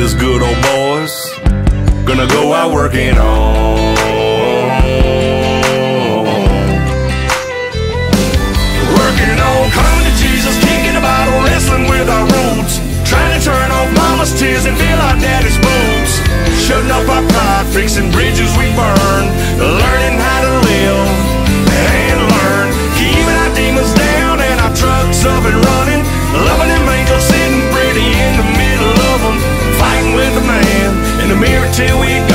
this good old boys. Gonna go out working on. Working on coming to Jesus, kicking about wrestling with our roots. Trying to turn off mama's tears and fill our daddy's boots. till we